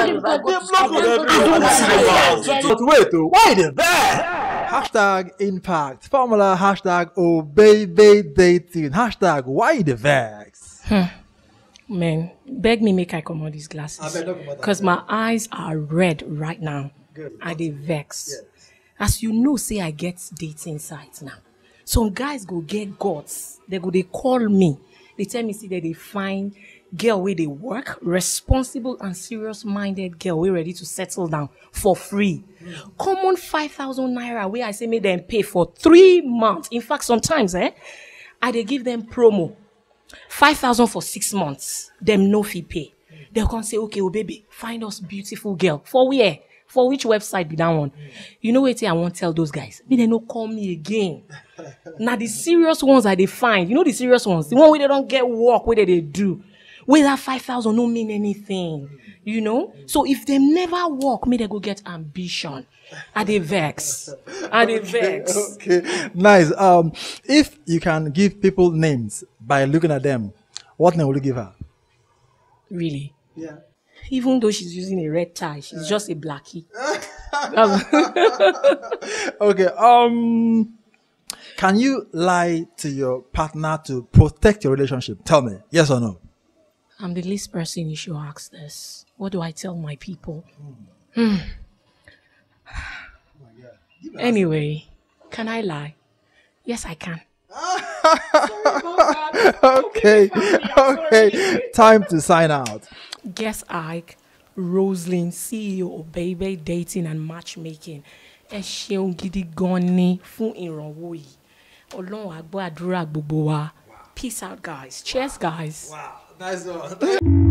But wait, oh, why the that? Hashtag impact. Formula hashtag oh, obey dating. Hashtag why the vex. Hmm. Man, beg me make I come on these glasses. Abeg, no comot am. Because my eyes are red right now. Good. I dey vex. As you know, say I get dating sites now. Some guys go get guts. They go they call me. They tell me see that they find girl where they work, responsible and serious minded girl we ready to settle down for free. Common five thousand naira where I say make them pay for three months. In fact, sometimes eh, I they give them promo. 5,000 for six months, them no fee pay. They'll come say, okay, oh baby, find us beautiful girl. For where? For which website be that one? You know what I won't tell those guys? Me, they no call me again. Now the serious ones that they find, you know the serious ones, the one where they don't get work, where they, they do. Where that 5,000 don't mean anything. You know? So if they never work, me they go get ambition. Are they vex? Are they vex? Okay, nice. Um, if you can give people names by looking at them, what name will you give her? Really? Yeah. Even though she's using a red tie, she's just a blackie. Okay. Um, can you lie to your partner to protect your relationship? Tell me, yes or no? I'm the least person you should ask this. What do I tell my people? Hmm. Anyway, can I lie? Yes, I can. Okay. Okay. Time to sign out. Guessiyke, Roslyn, CEO of Baby Dating and Matchmaking. Ẹ ṣeun gidi gan ni fún ìrànwọ́ yìí. Ọlọ́run á gbọ́ àdúrà gbogbo wa. Peace out, guys. Cheers, guys. Wow, nice one.